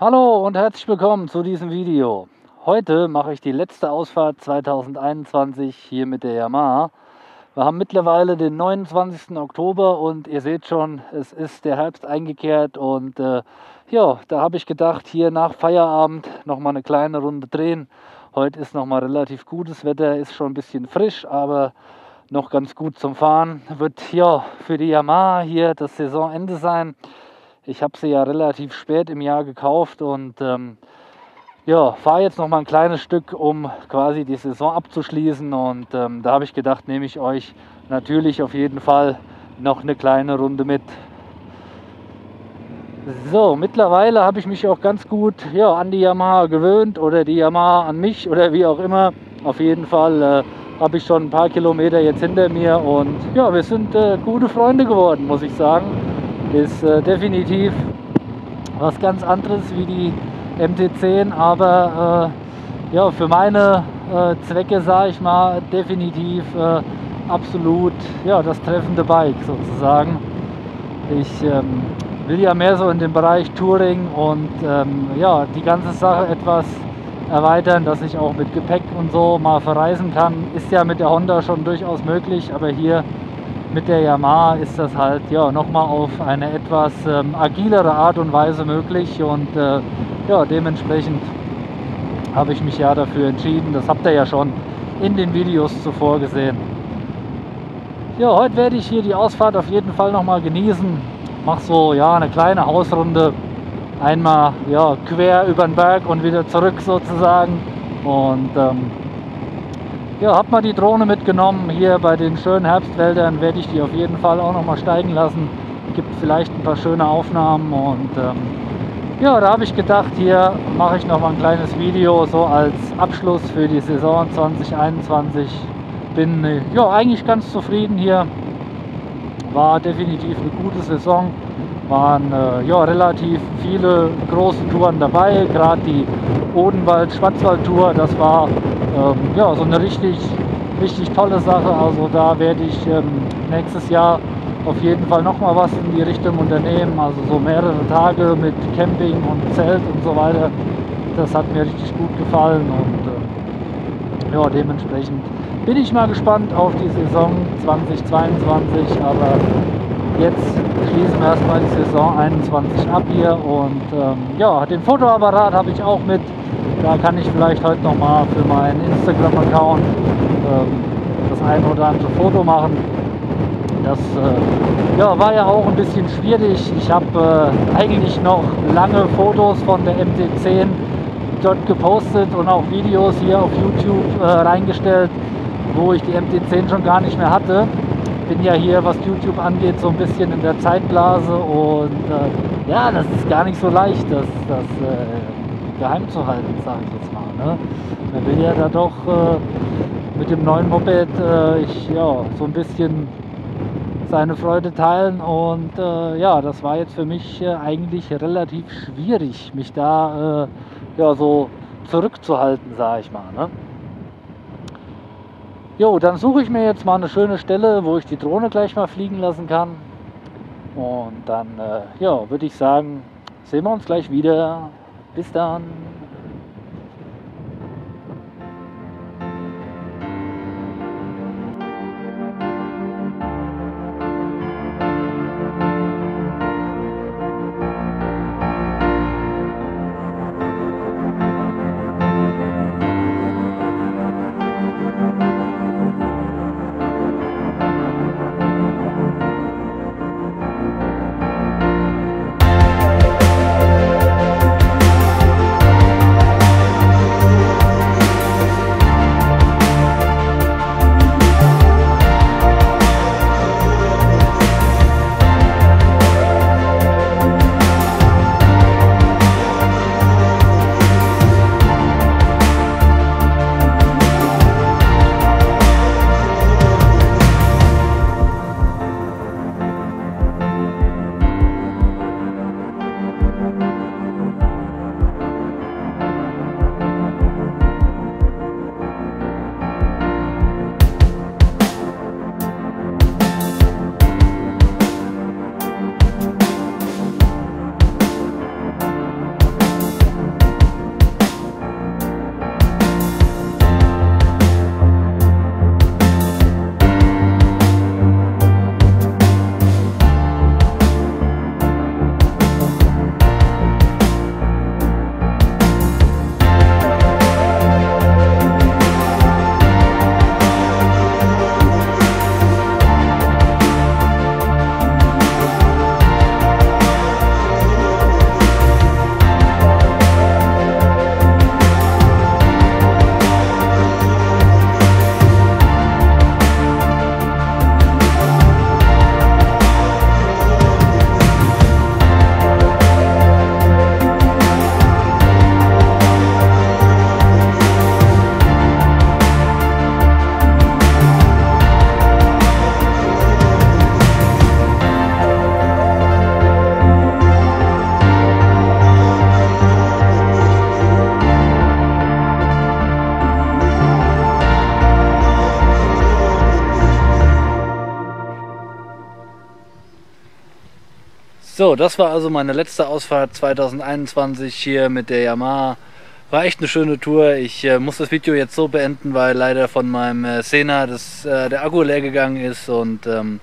Hallo und herzlich willkommen zu diesem Video. Heute mache ich die letzte Ausfahrt 2021 hier mit der Yamaha. Wir haben mittlerweile den 29. Oktober und ihr seht schon, es ist der Herbst eingekehrt und äh, ja, da habe ich gedacht, hier nach Feierabend noch mal eine kleine Runde drehen. Heute ist noch mal relativ gutes Wetter, ist schon ein bisschen frisch, aber noch ganz gut zum Fahren. Wird ja für die Yamaha hier das Saisonende sein. Ich habe sie ja relativ spät im Jahr gekauft und ähm, ja, fahre jetzt noch mal ein kleines Stück, um quasi die Saison abzuschließen. Und ähm, da habe ich gedacht, nehme ich euch natürlich auf jeden Fall noch eine kleine Runde mit. So, mittlerweile habe ich mich auch ganz gut ja, an die Yamaha gewöhnt oder die Yamaha an mich oder wie auch immer. Auf jeden Fall äh, habe ich schon ein paar Kilometer jetzt hinter mir und ja, wir sind äh, gute Freunde geworden, muss ich sagen ist äh, definitiv was ganz anderes wie die MT10, aber äh, ja, für meine äh, Zwecke, sage ich mal, definitiv äh, absolut ja, das treffende Bike sozusagen. Ich ähm, will ja mehr so in den Bereich Touring und ähm, ja, die ganze Sache etwas erweitern, dass ich auch mit Gepäck und so mal verreisen kann. Ist ja mit der Honda schon durchaus möglich, aber hier mit der Yamaha ist das halt ja, nochmal auf eine etwas ähm, agilere Art und Weise möglich und äh, ja, dementsprechend habe ich mich ja dafür entschieden. Das habt ihr ja schon in den Videos zuvor gesehen. Ja, heute werde ich hier die Ausfahrt auf jeden Fall nochmal genießen. Mach so ja, eine kleine Hausrunde. Einmal ja, quer über den Berg und wieder zurück sozusagen. Und ähm, ja, habe mal die Drohne mitgenommen. Hier bei den schönen Herbstwäldern werde ich die auf jeden Fall auch noch mal steigen lassen. Gibt vielleicht ein paar schöne Aufnahmen und ähm, ja, da habe ich gedacht, hier mache ich noch mal ein kleines Video so als Abschluss für die Saison 2021. Bin äh, ja eigentlich ganz zufrieden hier. War definitiv eine gute Saison. Waren äh, ja relativ viele große Touren dabei, gerade die Odenwald-Schwarzwald-Tour, das war ähm, ja, so eine richtig, richtig tolle Sache. Also da werde ich ähm, nächstes Jahr auf jeden Fall noch mal was in die Richtung unternehmen. Also so mehrere Tage mit Camping und Zelt und so weiter. Das hat mir richtig gut gefallen und äh, ja, dementsprechend bin ich mal gespannt auf die Saison 2022. Aber jetzt schließen wir erstmal die Saison 21 ab hier und ähm, ja, den Fotoapparat habe ich auch mit. Da kann ich vielleicht heute noch mal für meinen Instagram-Account ähm, das ein oder andere Foto machen. Das äh, ja, war ja auch ein bisschen schwierig. Ich habe äh, eigentlich noch lange Fotos von der MT10 dort gepostet und auch Videos hier auf YouTube äh, reingestellt, wo ich die MT10 schon gar nicht mehr hatte. Bin ja hier, was YouTube angeht, so ein bisschen in der Zeitblase und äh, ja, das ist gar nicht so leicht, das, das äh, geheim zu halten, sage ich jetzt mal. Ne? Man will ja da doch äh, mit dem neuen Moped äh, ich, ja, so ein bisschen seine Freude teilen und äh, ja, das war jetzt für mich äh, eigentlich relativ schwierig, mich da ja, so zurückzuhalten, sage ich mal. Ne? Jo, dann suche ich mir jetzt mal eine schöne Stelle, wo ich die Drohne gleich mal fliegen lassen kann. Und dann, äh, ja, würde ich sagen, sehen wir uns gleich wieder. Bis dann. So, das war also meine letzte Ausfahrt 2021 hier mit der Yamaha. War echt eine schöne Tour. Ich äh, muss das Video jetzt so beenden, weil leider von meinem äh, Sena das, äh, der Akku leer gegangen ist und ähm,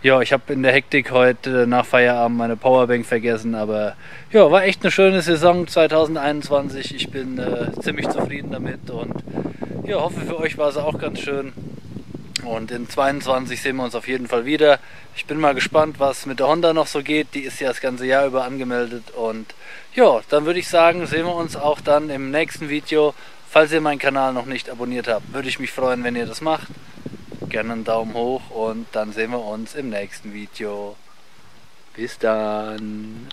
ja, ich habe in der Hektik heute nach Feierabend meine Powerbank vergessen, aber ja, war echt eine schöne Saison 2021. Ich bin äh, ziemlich zufrieden damit und ja, hoffe für euch war es auch ganz schön. Und in 22 sehen wir uns auf jeden Fall wieder. Ich bin mal gespannt, was mit der Honda noch so geht. Die ist ja das ganze Jahr über angemeldet. Und ja, dann würde ich sagen, sehen wir uns auch dann im nächsten Video. Falls ihr meinen Kanal noch nicht abonniert habt, würde ich mich freuen, wenn ihr das macht. Gerne einen Daumen hoch und dann sehen wir uns im nächsten Video. Bis dann.